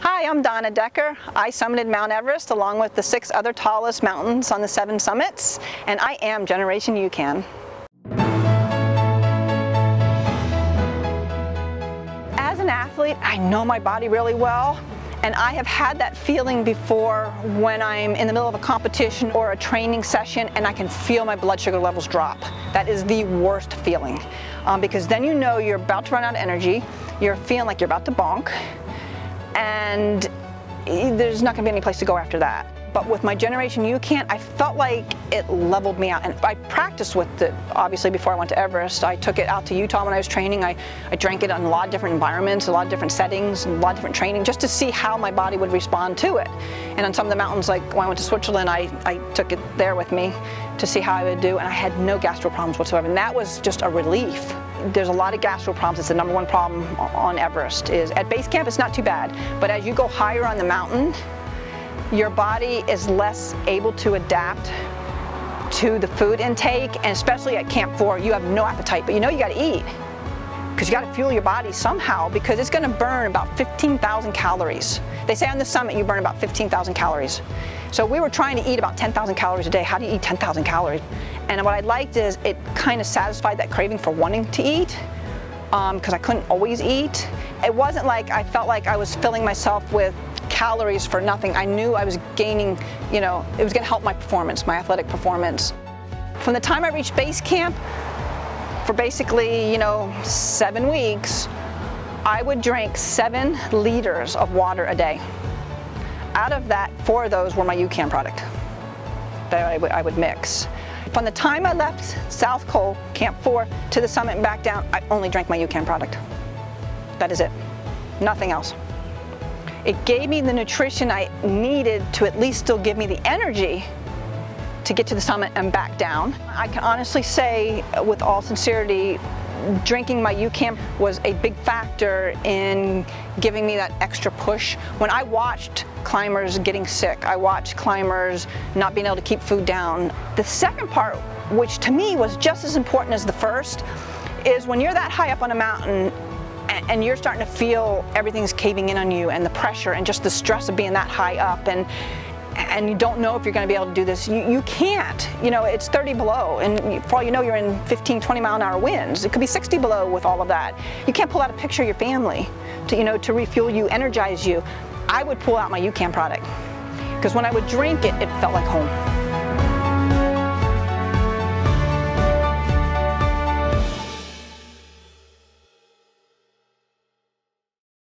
Hi, I'm Donna Decker. I summited Mount Everest along with the six other tallest mountains on the seven summits, and I am Generation UCAN. As an athlete, I know my body really well, and I have had that feeling before when I'm in the middle of a competition or a training session and I can feel my blood sugar levels drop. That is the worst feeling um, because then you know you're about to run out of energy, you're feeling like you're about to bonk, and there's not going to be any place to go after that. But with my Generation UCAN, I felt like it leveled me out. And I practiced with it, obviously, before I went to Everest. I took it out to Utah when I was training. I, I drank it in a lot of different environments, a lot of different settings, a lot of different training, just to see how my body would respond to it. And on some of the mountains, like when I went to Switzerland, I, I took it there with me to see how I would do, and I had no gastro problems whatsoever. And that was just a relief there's a lot of gastro problems. It's the number one problem on Everest. Is at base camp, it's not too bad, but as you go higher on the mountain, your body is less able to adapt to the food intake, and especially at Camp 4, you have no appetite, but you know you gotta eat because you gotta fuel your body somehow because it's gonna burn about 15,000 calories. They say on the summit you burn about 15,000 calories. So we were trying to eat about 10,000 calories a day. How do you eat 10,000 calories? And what I liked is it kind of satisfied that craving for wanting to eat because um, I couldn't always eat. It wasn't like I felt like I was filling myself with calories for nothing. I knew I was gaining, you know, it was going to help my performance, my athletic performance. From the time I reached base camp, for basically, you know, seven weeks, I would drink seven liters of water a day. Out of that, four of those were my UCAN product that I, would mix. From the time I left South Col, Camp 4, to the summit and back down, I only drank my UCAN product. That is it. Nothing else. It gave me the nutrition I needed to at least still give me the energy to get to the summit and back down. I can honestly say with all sincerity, drinking my UCAN was a big factor in giving me that extra push. When I watched climbers getting sick, I watched climbers not being able to keep food down. The second part, which to me was just as important as the first, is when you're that high up on a mountain and you're starting to feel everything's caving in on you and the pressure and just the stress of being that high up and and you don't know if you're going to be able to do this, you, you can't. You know, it's 30 below, and for all you know, you're in 15, 20 mile an hour winds. It could be 60 below with all of that. You can't pull out a picture of your family to, you know, to refuel you, energize you. I would pull out my UCAN product because when I would drink it, it felt like home.